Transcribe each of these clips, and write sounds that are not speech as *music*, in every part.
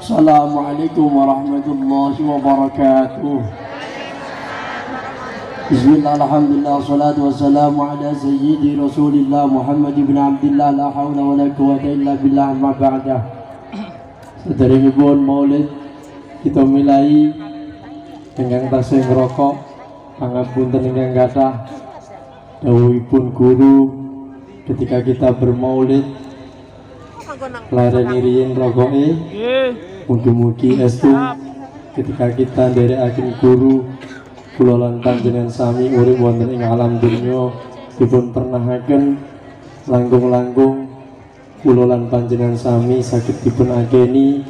Assalamualaikum warahmatullahi wabarakatuh. Bismillah, alhamdulillah, Muhammad hawla wa maulid Kita mulai Dengan tasih ngerokok Pangapunten ingkang kathah Dawuhipun guru Ketika kita bermaulid Lareni riyin rokoke Mugi-mugi estu ketika kita dari agen guru kula lan panjenengan sami urip wonten ing alam dunya dipun pernahaken langkung-langkung kula lan panjenengan sami saged dipun ageni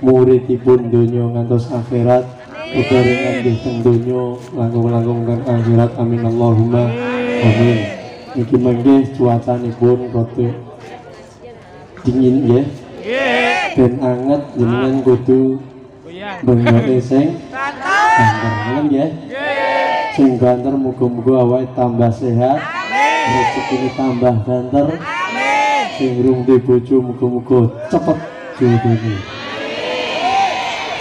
muridipun donya ngantos akhirat nggih teng donya langkung-langkung teng akhirat. Amin. Allahumma amin. niki mangke cuacanipun rada dingin nggih dan anget jenengan kudu bengoke sing banter ngono nggih sing banter muga-muga awake tambah sehat. Rezekine tambah banter. Sing urung duwe bojo muga-muga cepet jodone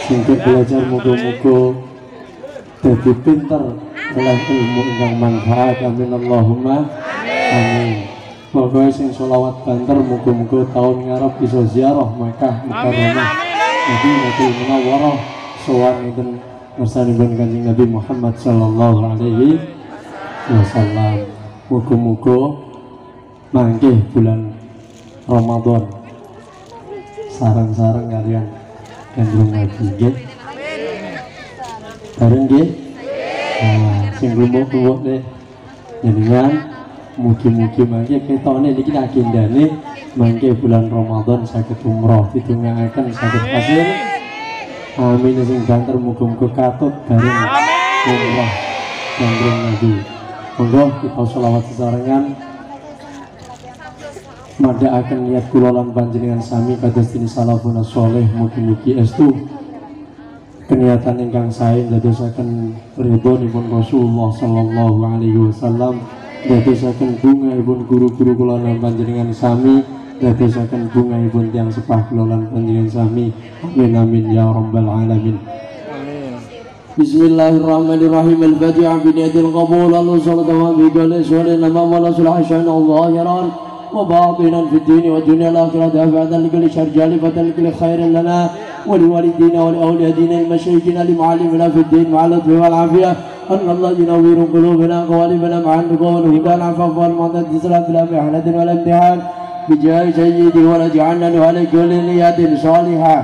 sing belajar muga-muga dadi pinter oleh ilmu ingkang manfaat. Amin Allahumma. Amin Pokoknya sing sholawat banter muga-muga tahun ngarep bisa ziarah Makkah Mukarramah Madinatul Munawwarah sowan enten ngersanipun Kanjeng Nabi Muhammad sallallahu alaihi wasallam. Muga-muga mangke bulan Ramadan sarang-sarang kalian gandrung ngaji nggih. Bareng nggih? Nah, sing lumuk-lumuk deh jenengan mugi-mugi mangke ketone niki agendane mangke bulan Ramadan saged umroh ditunggangaken saged hasil. Amin. Sing banter muga-muga katut bareng umroh gandrung nabi monggo kita selawat sesarengan. Mada akan niat kula lan panjenengan sami kados dini salafun soleh mugi-mugi estu. Keniatan ingkang sae dadosaken ridhonipun Rasulullah sallallahu alaihi wasallam dadosaken bunga ibun guru-guru kula lan panjenengan sami. Dadosaken bunga ibun tiang sepah kula lan panjenengan sami. Amin amin ya rabbal alamin. Bismillahirrahmanirrahim. Al-Fatiha biniyatil qabul Allah alaihi wa nama wala sulh syai'an zahiran wa batinan fid din wa dunya al-akhirah dafa'atan li kulli syarr jalibatan li kulli khairin lana wa li walidina wa li awliyadina al-mashayikhina li mu'allimina fid din wa ala wal afiyah أن الله ينور قلوبنا قوالبنا مع النقوة والهدى العفاف والمعتد سلام بلا محنة ولا امتحان. بجاه سيدي ونجعلنا على كل نيات صالحة.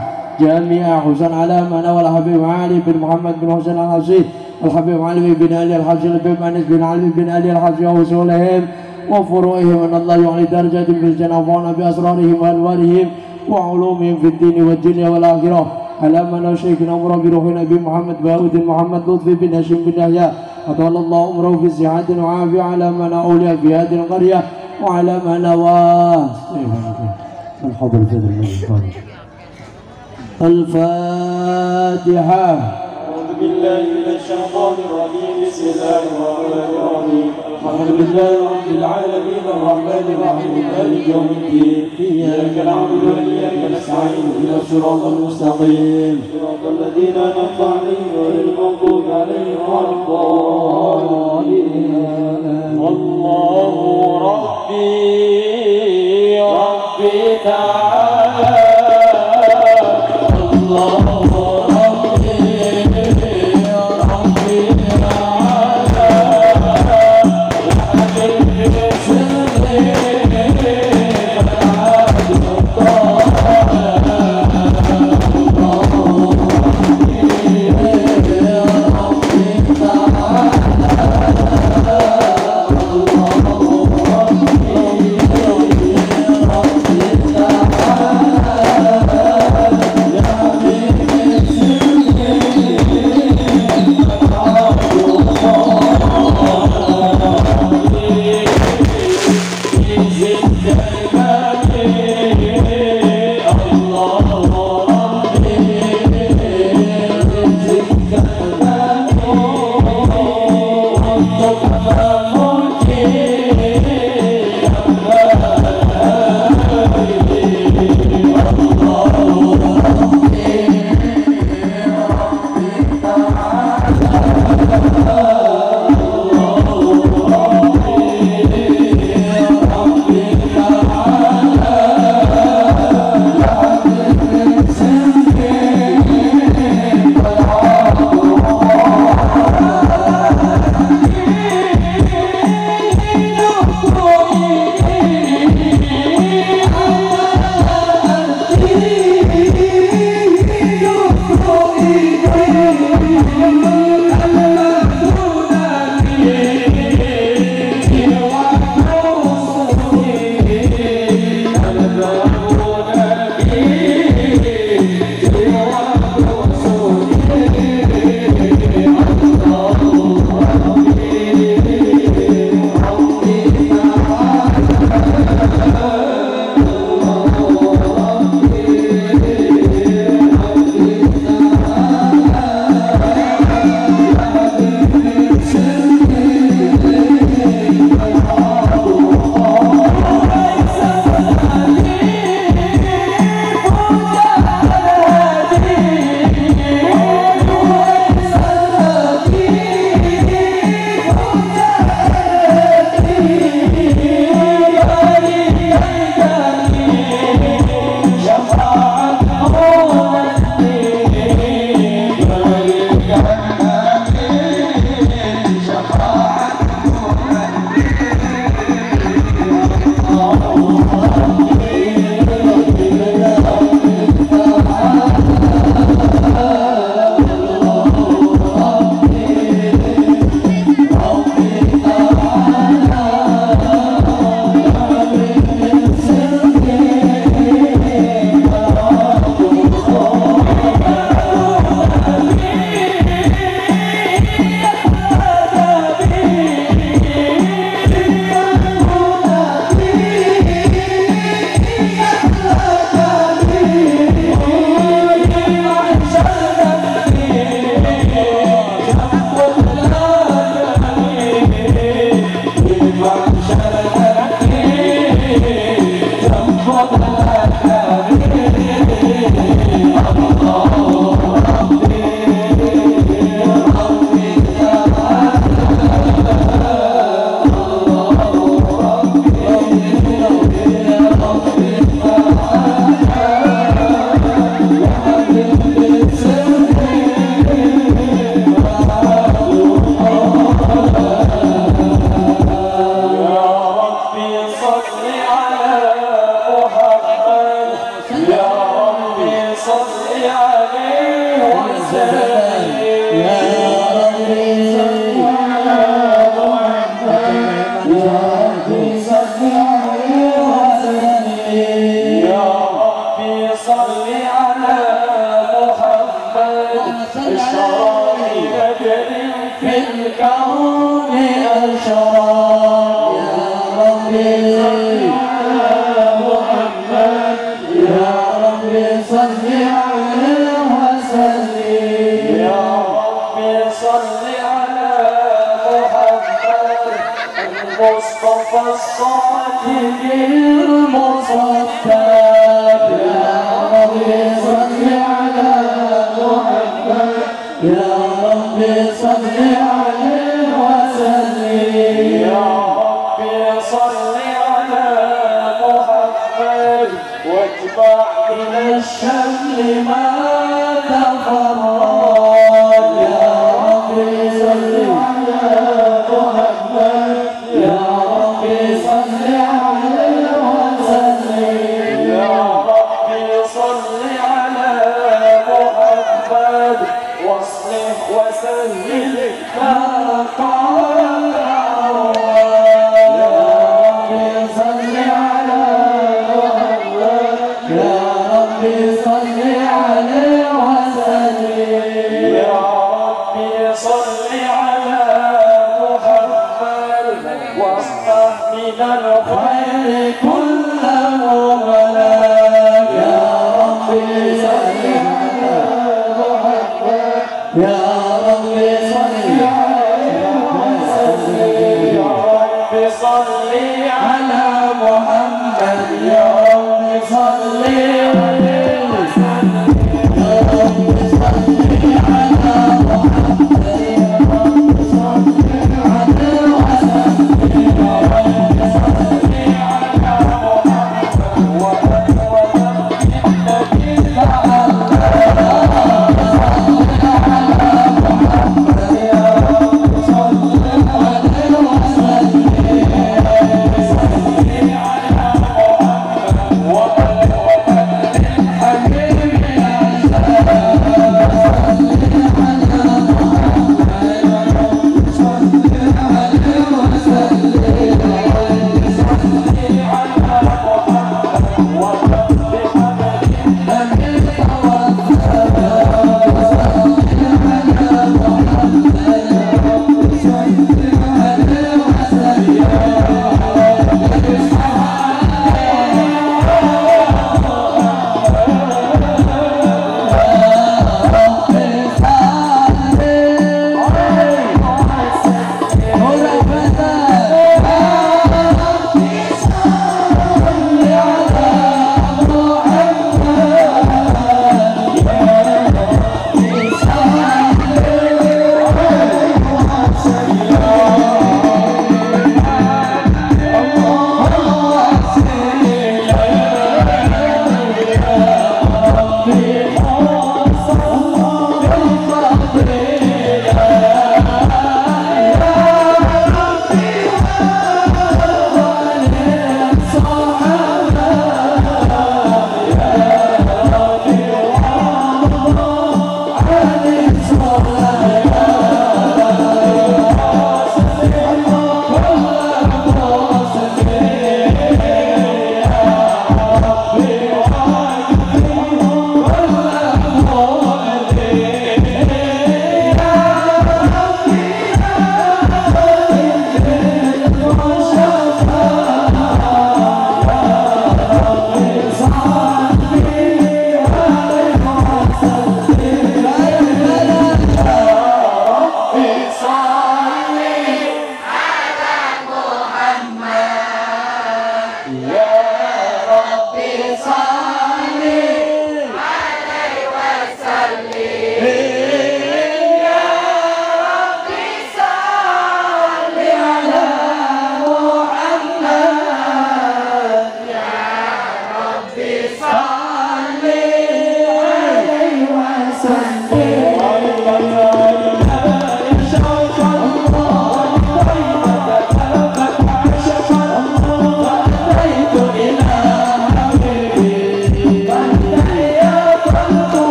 جميع حسن على من والحبيب علي بن محمد بن حسين الحسين الحبيب علي بن علي الحسين الحبيب أنس بن علي بن علي الحسين وصولهم وفروعهم أن الله يعلي درجة في الجنة وفعنا بأسرارهم وأنوارهم وعلومهم في الدين والدنيا والآخرة. على من شيخنا عمر بروح نبي محمد باود محمد لطفي بن هاشم بن يحيى أطال الله عمره في صحة وعافية على من أولى في هذه القرية وعلى من نواه من حضر في هذا الفاتحة. أعوذ بالله من الشيطان الرجيم. بسم الله الرحمن الرحيم. الحمد لله رب العالمين الرحمن الرحيم. مالك يوم الدين. إياك نعبد وإياك نستعين. اهدنا الصراط المستقيم. صراط الذين أنعمت عليهم غير المغضوب عليهم ولا الضالين. الله ربي ربي تعالى.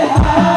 high.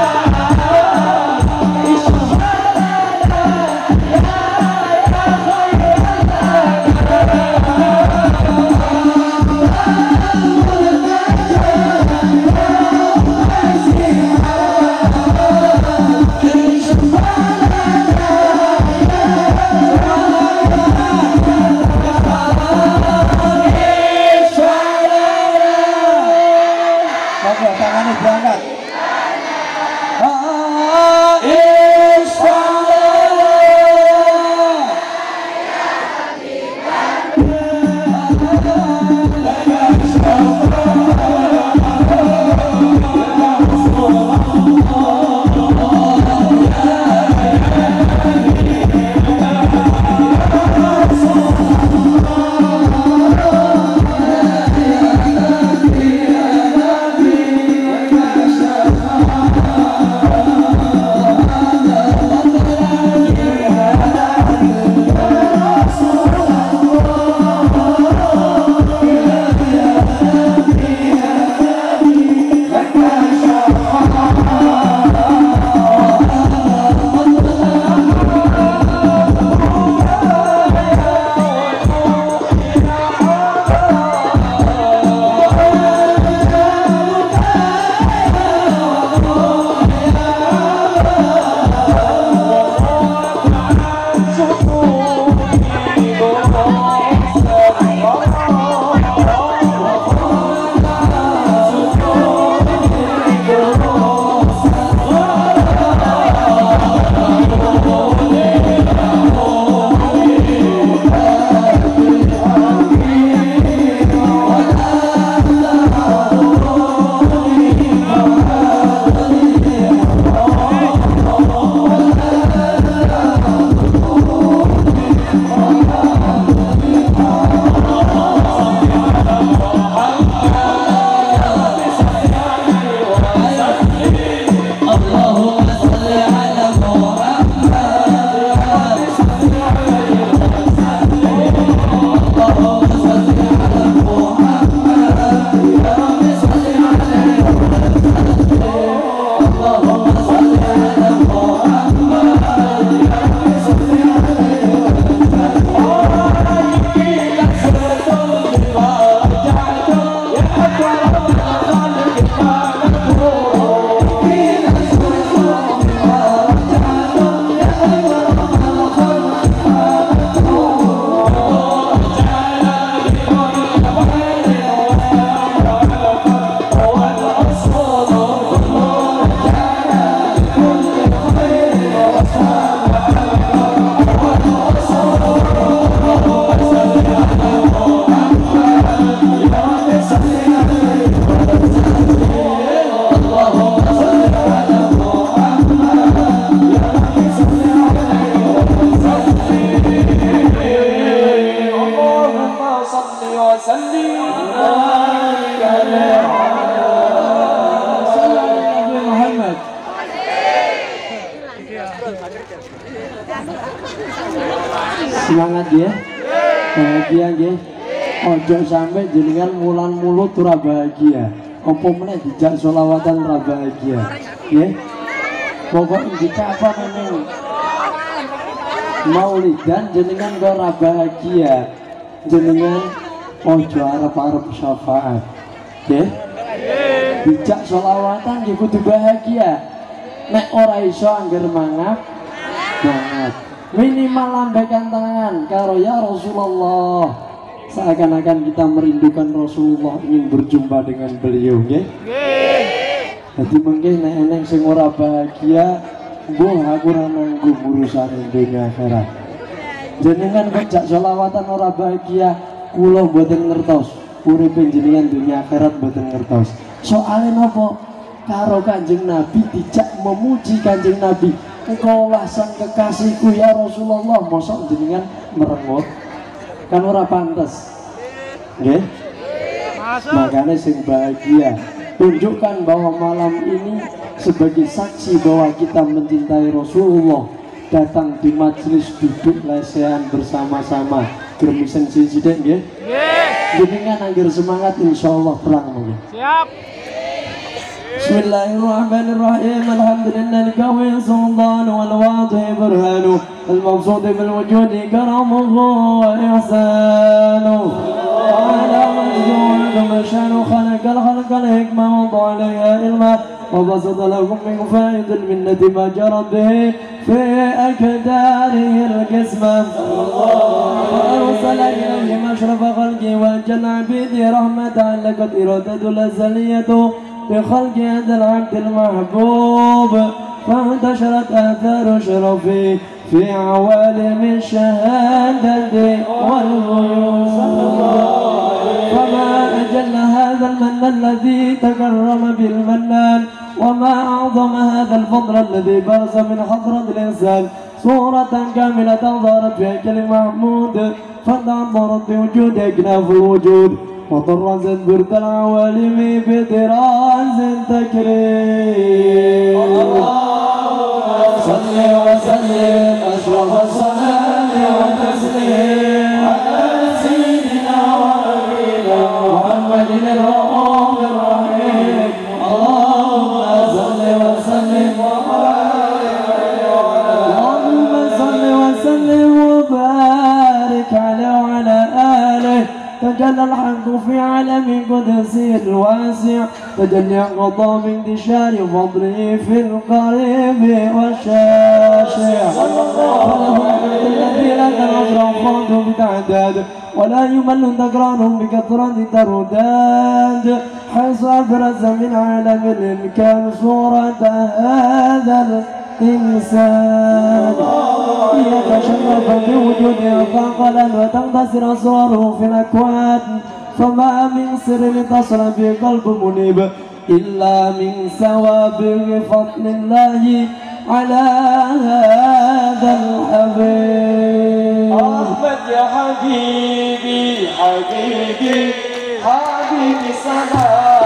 Jenengan mulan mulut ora bahagia. Apa meneh dijak selawatan ora bahagia. Nggih. Pokok jika apa meneh Maulidan jenengan kok ora bahagia. Jenengan ojo arep-arep syafaat. Nggih. Dijak selawatan nggih kudu bahagia. Nek ora iso angger mangap banget minimal lambaikan tangan karo ya Rasulullah seakan-akan kita merindukan Rasulullah ingin berjumpa dengan beliau nggih. Jadi mungkin nek eneng sing ora bahagia mbuh aku ora nanggung urusan dunia akhirat. Jenengan kejak selawatan ora bahagia kula mboten ngertos. Uripe jenengan dunia akhirat mboten ngertos. Soalnya nopo? Karo kanjeng Nabi dijak memuji kanjeng Nabi. Engkau lah sang kekasihku ya Rasulullah mosok jenengan merengut kan ora pantas nggih. Makanya sing bahagia. Tunjukkan bahwa malam ini sebagai saksi bahwa kita mencintai Rasulullah datang di majelis duduk lesehan bersama-sama. Germisen sisidik nggih? Jenengan agar semangat insyaallah perang mungkin Siap. بسم الله الرحمن الرحيم. الحمد لله القوي سلطان والواضح برهانه. المبسوط بالوجود كرمه وإحسانه. وعلى مجدود شأنه خلق الخلق الحكمة وضع عليها علما. وبسط لكم من فائد المنة ما جرت به في أكداره القسمة. وأرسل إليهم أشرف خلقه وأجل عبيده رحمة علقت إرادة الأزلية. بخلق هذا العبد المحبوب فانتشرت آثار شرفه في عوالم الشهادة والغيوب. فما أجل هذا المن الذي تكرم بالمنان وما أعظم هذا الفضل الذي برز من حضرة الإنسان. صورة كاملة ظهرت في كلمة محمود فتعبرت بوجود أكناف الوجود. وطرزت برد العوالم بطراز تكريم صل وسلم أشرف الصلاة والتسليم. تجلى الحق في عالم قدسه الواسع تجلى قضى من انتشار فضله في القريب والشاشع. الذي لا تنظر بتعداد ولا يمل ذكرانهم بكثرة ترداد. حيث أبرز من عالم الإمكان صورة هذا الإنسان. يتشرف بوجودها فقلا وتنتصر أسراره في الأكوان. فما من سر تصل في قلب منيب إلا من سوابغ فضل الله على هذا الحبيب. أحمد يا حبيبي حبيبي حبيبي سلام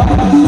Semangat *laughs*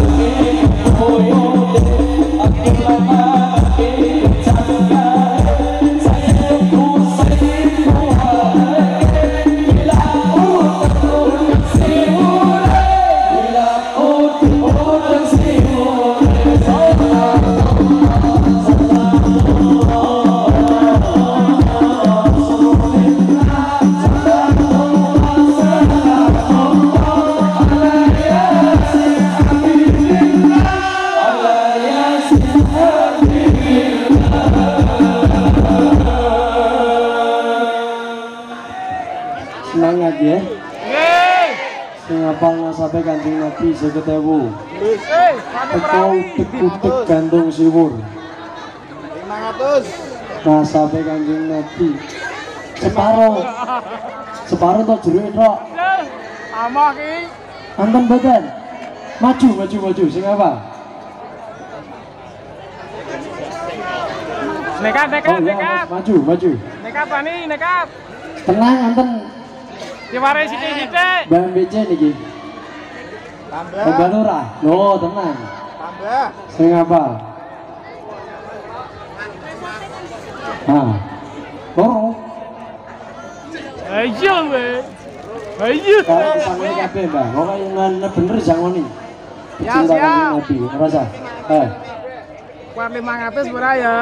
Nasabe Kanjeng Nabi. Separo. Separo to jeruk tok. Amah ki. Anten badan. Maju, maju, maju. Sing apa? Nekat, Oh nekat, iya, nekat. Mas. maju, maju. Nekat pani, nekat. Tenang, anten Diwarai sithik-sithik. Mbak BC niki. Tambah. Mbak Lurah. Loh, tenang. Tambah. Sing apa? Nah. Loro. Ayo, weh. Ayo. Kalau disangoni kabeh, Mbak. Pokoke yang bener disangoni. Ya, Cinta siap. Kanjeng Nabi, ngerasa. Eh, Kuat 500 ora ya?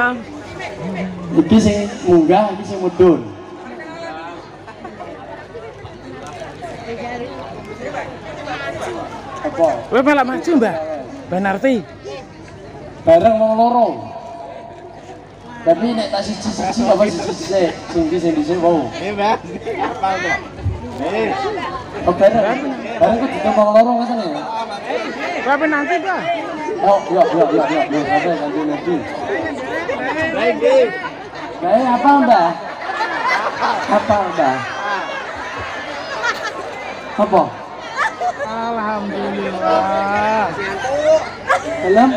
iki sing munggah, iki sing mudhun. Apa? Kowe malah maju, Mbah. Mbah Narti. Bareng wong loro. Tapi nek tak siji-siji apa siji-siji sing iki sing dhisik wau. Eh. Apa, Mbah? Eh, Oh, bareng. Bareng kok ditambah wong loro ngoten ya. apa nanti, Mbah? Oh, iya, iya, iya, iya, iya, sampai kanjeng Nabi. Lagi. Kayak apa, Mbak? Apa, Mbak? Apa? Alhamdulillah. Helm?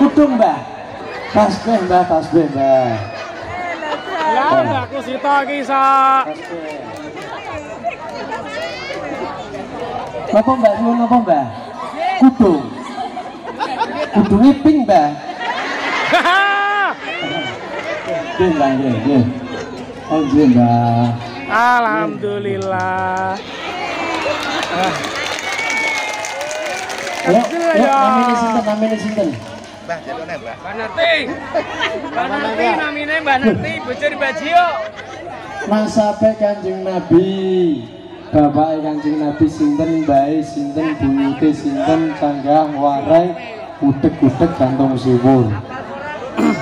Kudung, Mbak. Tasbih, Mbak, tasbih, Mbak. Lah, Mbah aku sita iki iso. Tasbih. Apa, Mbak? Nyuwun apa, Mbak? Kudung. Kudungnya pink, Mbak. *laughs* Nggih, Mbak, nggih, nggih. Oh, nggih, Mbak. Alhamdulillah. Yuk, Kecil yuk, ya. namanya sinten, namanya sinten. Mbah Narti. Mbah Narti namine Mbah Narti bojone Mbah Jio. Nasabe Kanjeng Nabi. Bapak Kanjeng Nabi sinten, bae sinten, buyute sinten, canggah warai, utek-utek gantung siwur.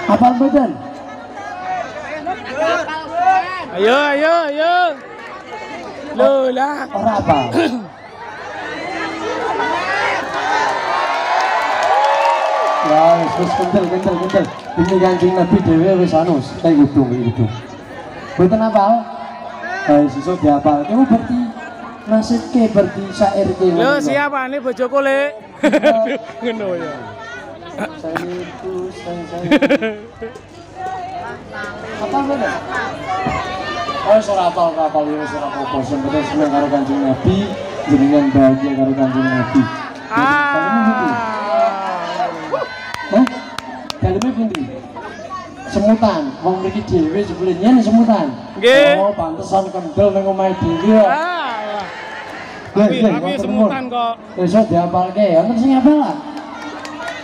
Apal mboten? Ayo, ayo, ayo. Loh lah. Ora apa. *coughs* Ya, wis kentel kentel kentel. Demi Kanjeng Nabi dhewe wis anu, kayak gudung gudung. Mboten apal? Eh, sesuk diapal. Kamu berarti nasib ke berarti syair ke. Loh siapa nih bojoku le? Ngono ya. Saya itu saya saya. Apa bener? Oh, ora apal ora apal ya ora apa-apa. Sing penting seneng karo Kanjeng Nabi, jenengan bahagia karo Kanjeng Nabi. Ah. Dalemnya pundi? Semutan, wong mriki dhewe jebule nyen semutan. Nggih. Oh, pantesan kendel ning omahe dhewe kok. Ah. Tapi semutan kok. Besok diapalke, wonten sing apal?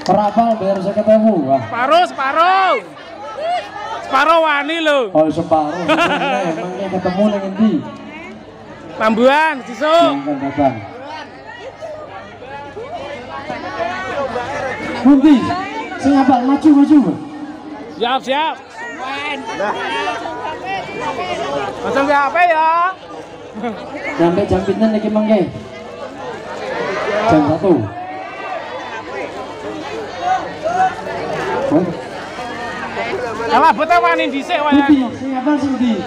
Ora apal biar saya ketemu. Wah. Separuh, separuh. Separuh wani lho. Oh, separuh. *laughs* Emangnya ketemu ning endi? Tambuhan, sisuk. Datang. Pundi? Sing apal maju maju. Siap, siap. Macam apa ya? Sampai jam pinten iki mengke? Jam 1. Hah? Alah bete wani dhisik wae. Sing apal sing ndi?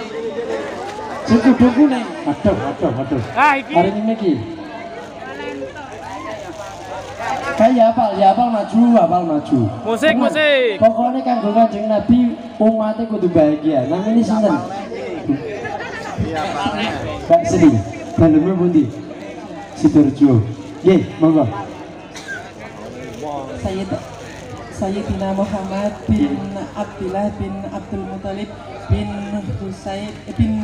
Sing kudu kuning. Aduh, aduh, aduh. Nah iki Hari ini ki. Kayak ya apal, ya apal maju, apal maju. musik musik. Pokoknya kanggo Kanjeng Nabi umatnya kudu bahagia. Nang ini sinten? Kak Sri, bandungnya pundi? Sidoarjo. Nggih, monggo. Sayyid Sayyidina Muhammad bin Abdullah bin Abdul Muthalib bin Husain bin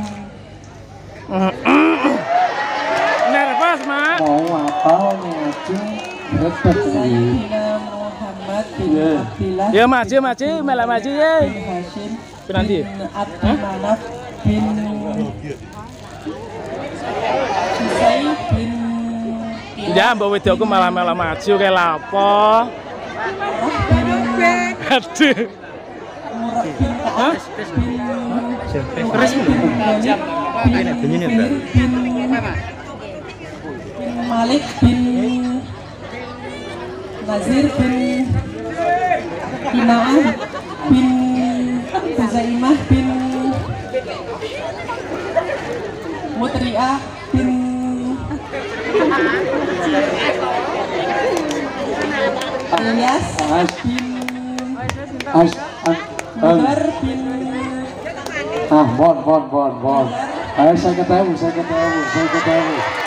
*clears throat* Nervous, Mak. Mau apal maju repot ini. Muhammad bin Iya. Ya maju maju, malah maju ya. bin Hashim Bin nanti. bin Abdul Manaf bin Husain bin Ya, mbak wedokku malah malah maju kayak lapo. Aduh. Ka'ab bin Lu'ay bin Ghalib bin bin bin bin Malik bin Nazir bin Kina'ah bin Huzaimah bin Mutri'ah bin Ilyas As, bin Mudar bin ah, bon, bon, bon, bon. Ayo saya ketemu, saya ketemu, saya ketemu.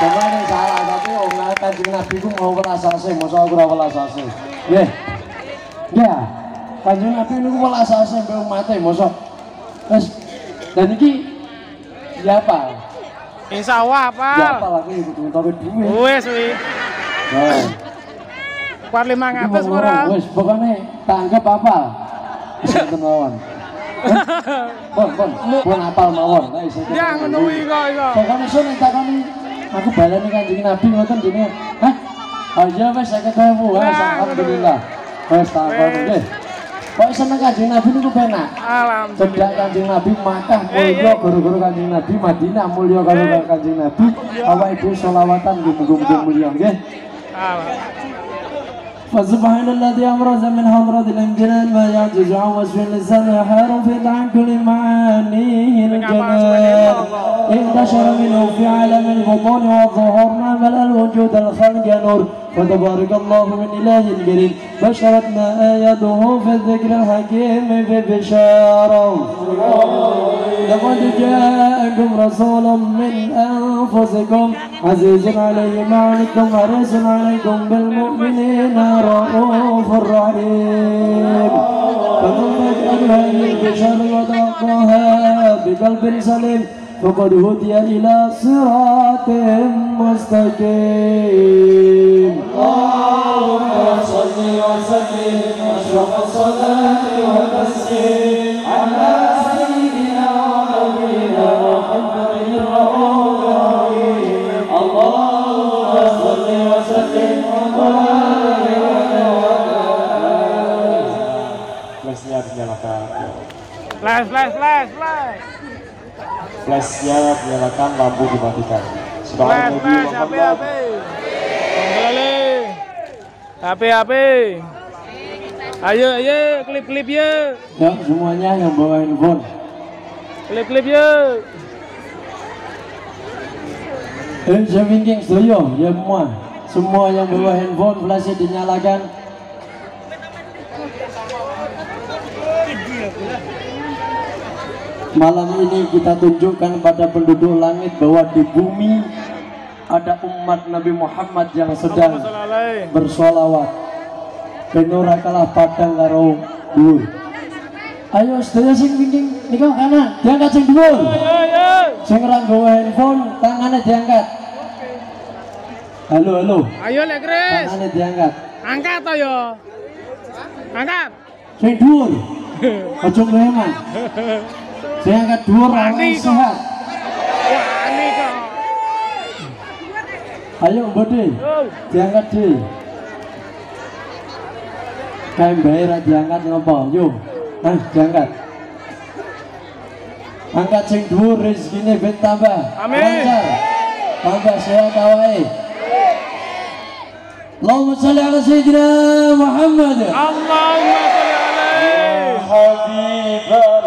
Coba ini salah, tapi orang kanjeng Nabi ku mau welasase, masa aku ora welasase. Nggih. Ya, kanjeng Nabi niku welasase mbek umate, masa. Wes, dan iki ya apa? Insya Allah apa? Ya apa lagi kudu entuk duit. Wes wi. Nah. Kuat lima ora. Wes, pokoknya tanggap apa? Bisa *laughs* mawon. Bon, bon, bon apal mawon. Iso. Ya ngono kuwi kok iku. Nek takoni aku baleni kanjeng Nabi ngoten dene. Hah? Oh iya saya ketemu. Wes alhamdulillah. Wes takon nggih. Kok seneng kanjeng Nabi niku penak. Alhamdulillah. Cedak kanjeng Nabi Makkah mulya gara-gara kanjeng Nabi Madinah mulya karo kanjeng Nabi awake dhewe selawatan nggih muga-muga mulya nggih. Alhamdulillah. فسبحان الذي أبرز من حضرة الامتنان ما يعجز عن وصف اللسان ويحار في كل معانيه الجلال انتشر منه في عالم البطون والظهور ما ملأ الوجود الخلق نور. فتبارك الله من إله كريم بشرتنا آياته في الذكر الحكيم في بشارة. لقد جاءكم رسول من أنفسكم. عزيز عليه ما عنتم حريص عليكم بالمؤمنين. رؤوف رحيم فمن يجعل هذه البشارة وتلقاها بقلب سليم فقد هدي إلى صراط مستقيم اللهم صل وسلم أشرف الصلاة والتسليم. Flash flash flash flash. Flashnya dinyalakan, lampu dimatikan. Flash flash HP HP. Kembali. HP HP. Ayo ayo klip klip ya. Ya semuanya yang bawa handphone Klip klip ya. Eh, saya sedoyo, ya semua. Semua yang bawa handphone, flashnya dinyalakan. Malam ini kita tunjukkan pada penduduk langit bahwa di bumi ada umat Nabi Muhammad yang sedang bersolawat. Ben ora kalah padang karo dhuwur. Ayo sedaya sing winking nika kanan, diangkat sing dhuwur. Sing ora nggawa handphone, tangannya diangkat. Halo, halo. Ayo lek Kris. Tangannya diangkat. Angkat ayo. Angkat. Sing dhuwur. *laughs* Aja ngleman. Saya dua orang sehat. Ayo bodi, diangkat di. Kain bayar diangkat ngopo, yuk, nah diangkat. Angkat sing dua rezekine ben tambah. Amin. Lancar. Tambah saya kawai Allahumma salli ala sayyidina Muhammad. Allahumma salli ala habibah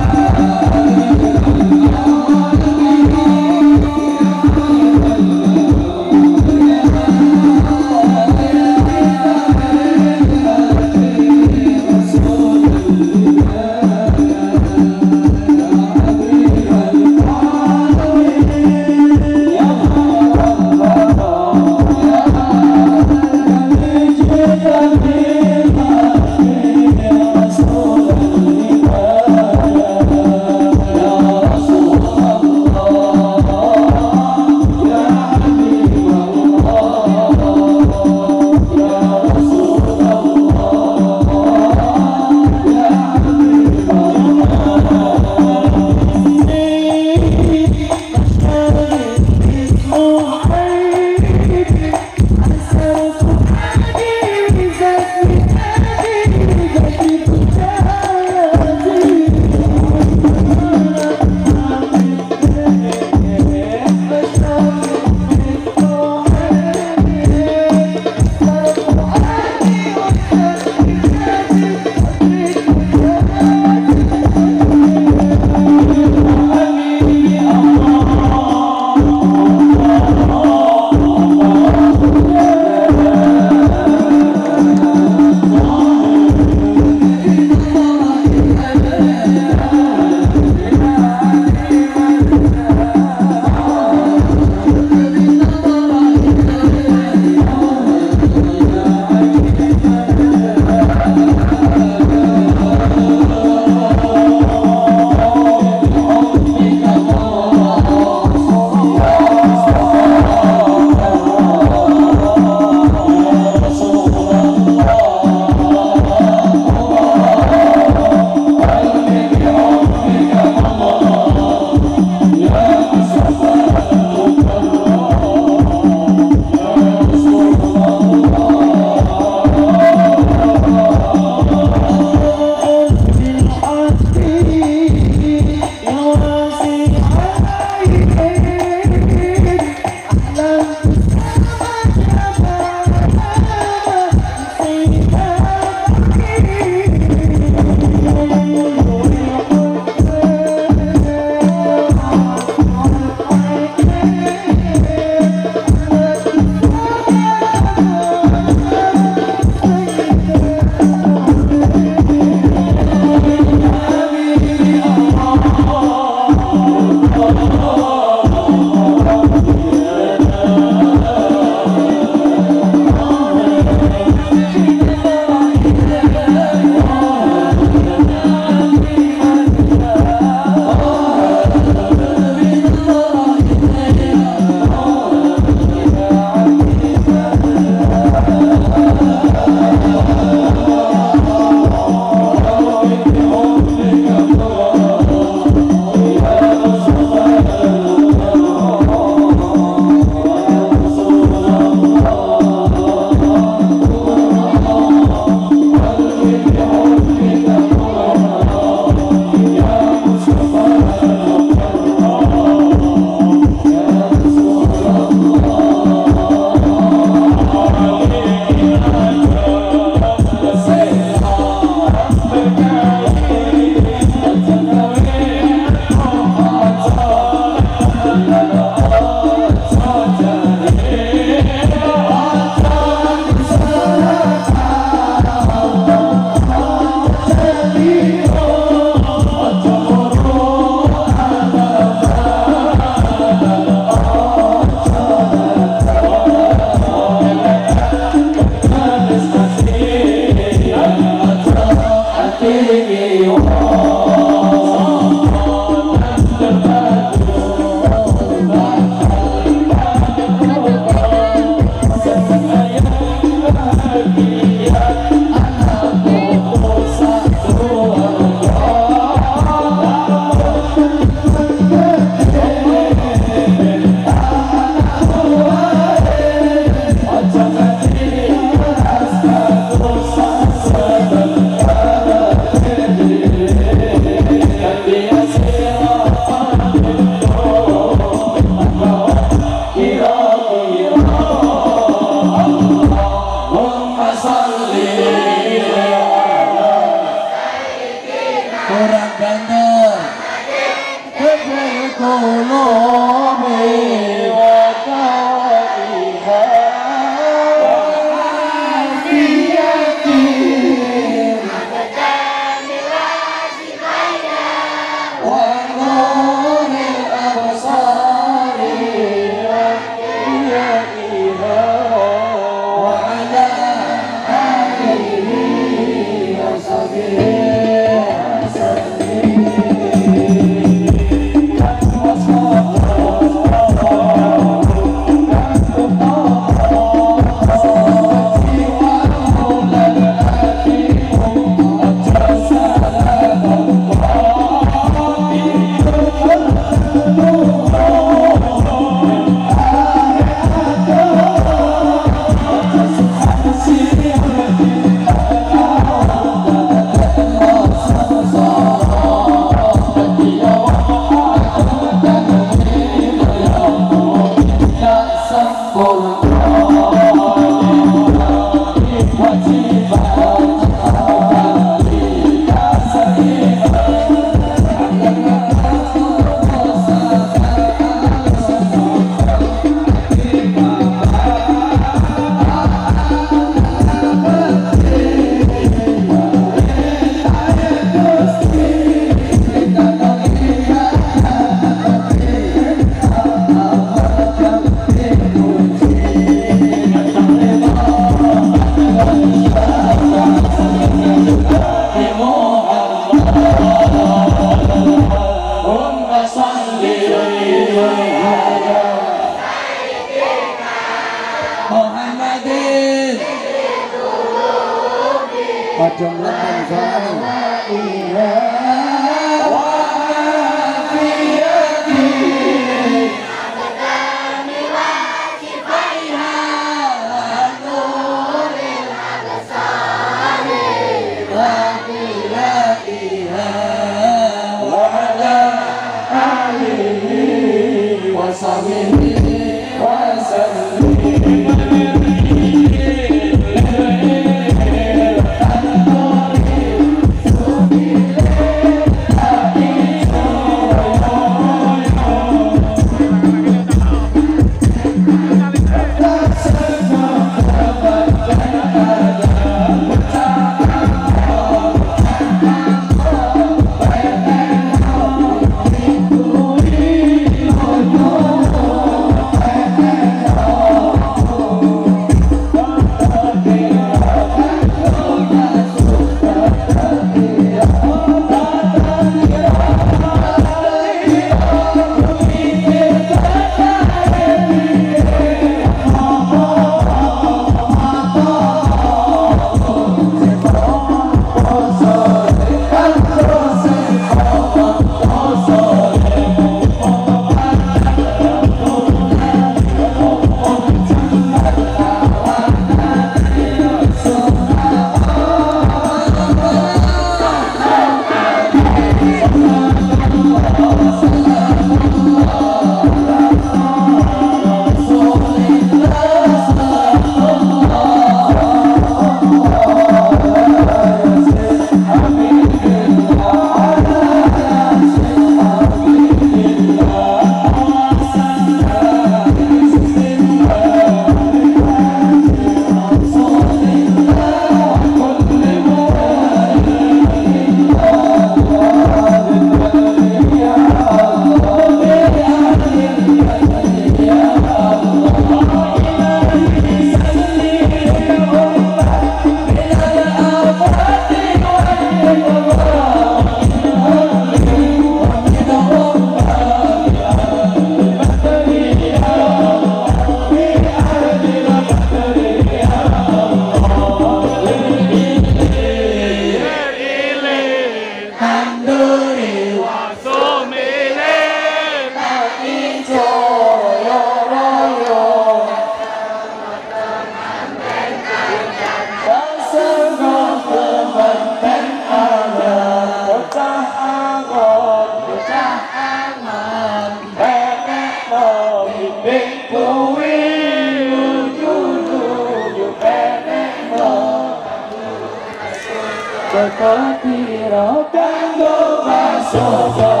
Kati rakan doa sopan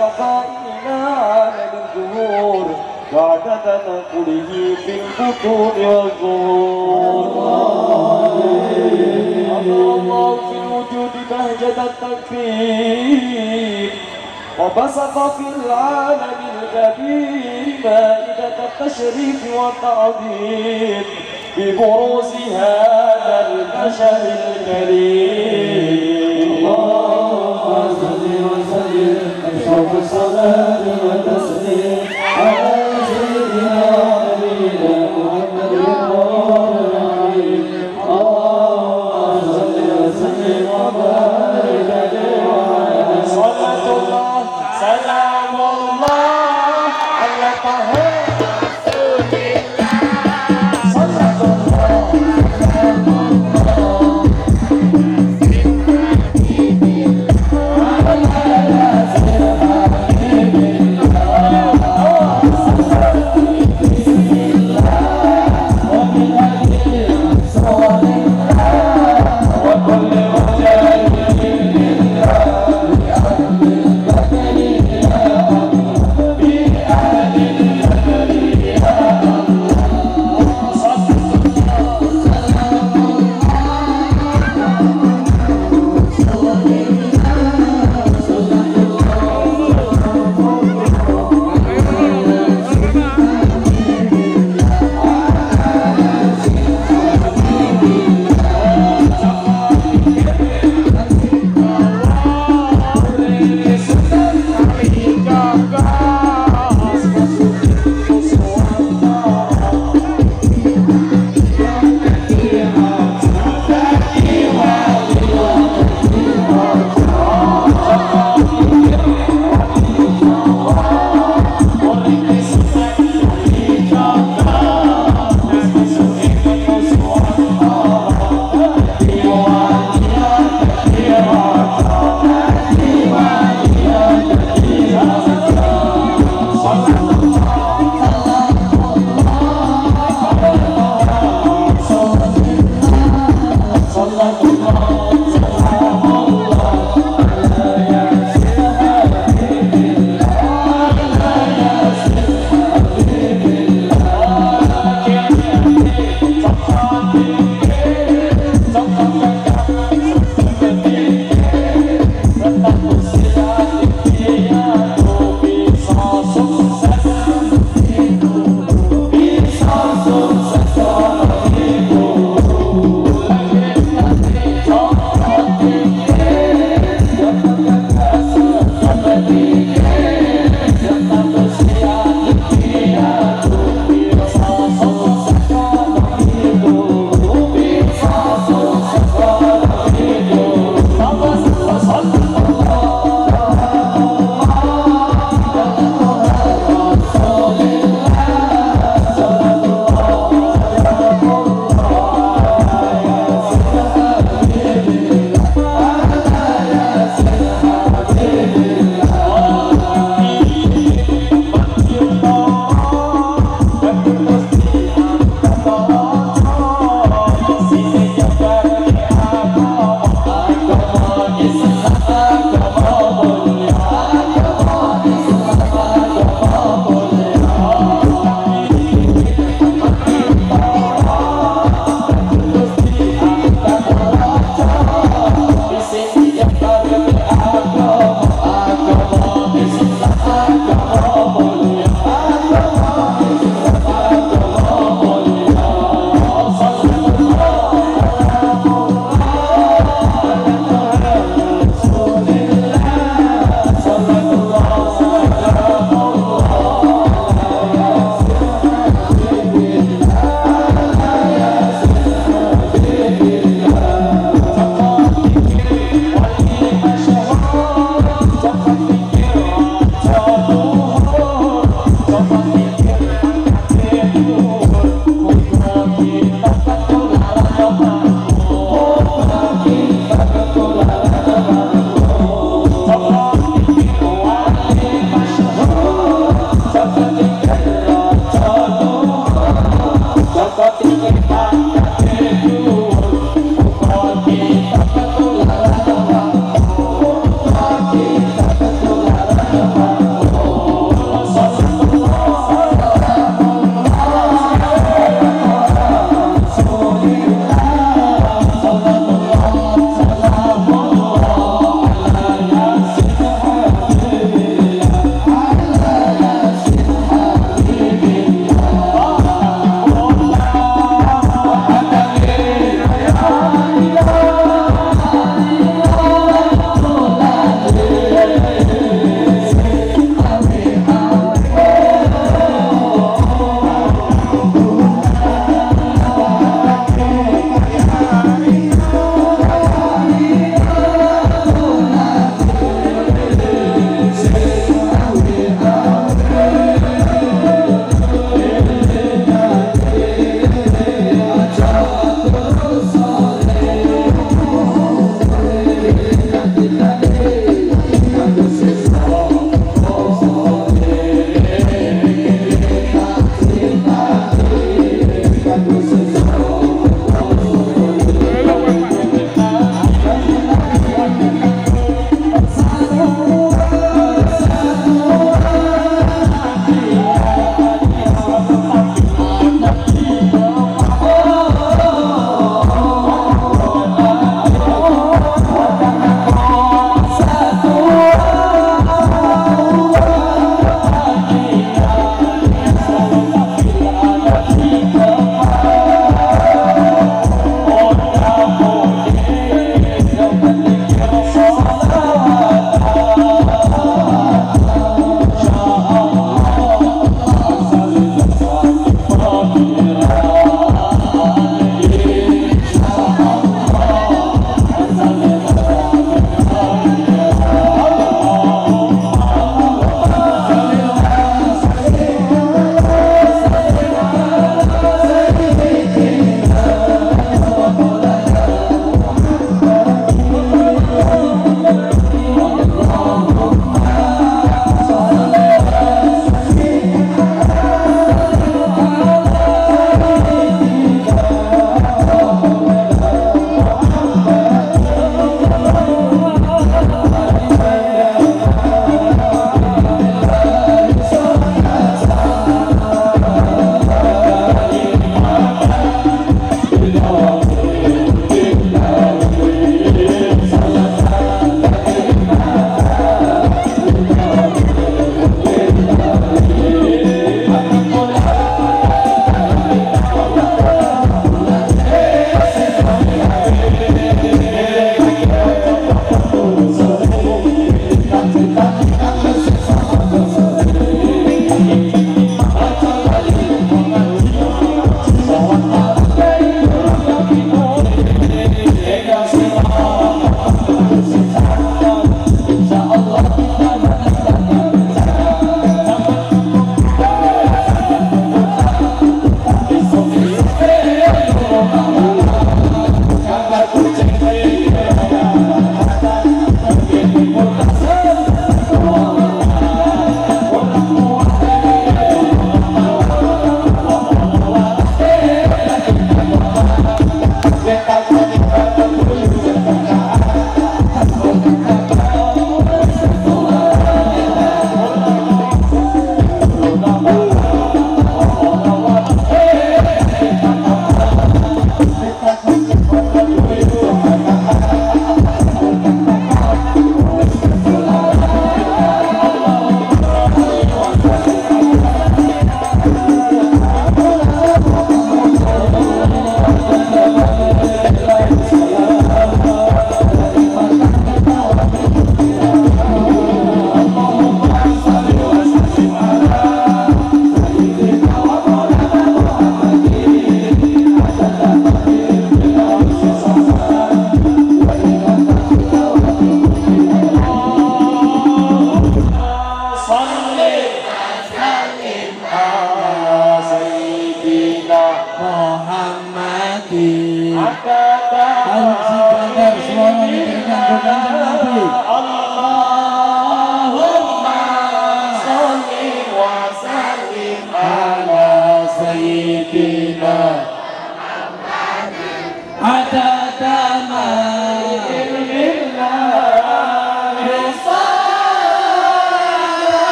صفائنا من ظهور بعد تنقله في البطون والظهور الله في الوجود بهجة التكفير وبسط في العالم الكبير مائدة التشريف والتعظيم ببروز هذا البشر الكريم. صلاة وتسليم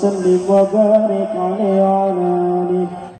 وسلم وبارك عليه وعلى آله